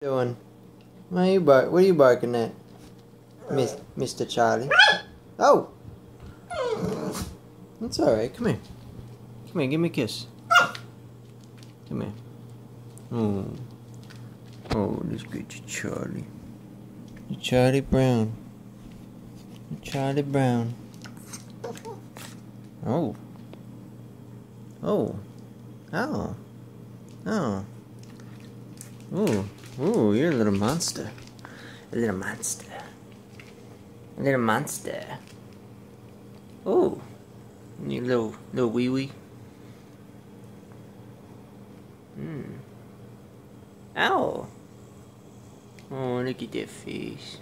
doing? What are you bark? What are you barking at, Miss Mr. Charlie? Oh, that's all right. Come here. Come here. Give me a kiss. Come here. Hmm. Oh, oh, let's get you, Charlie. You Charlie Brown. You Charlie Brown. Oh. Oh. Oh. Oh. Ooh. Ooh, you're a little monster. A little monster. A little monster. Ooh. You little little wee wee. Hmm. Ow. Oh, look at that face.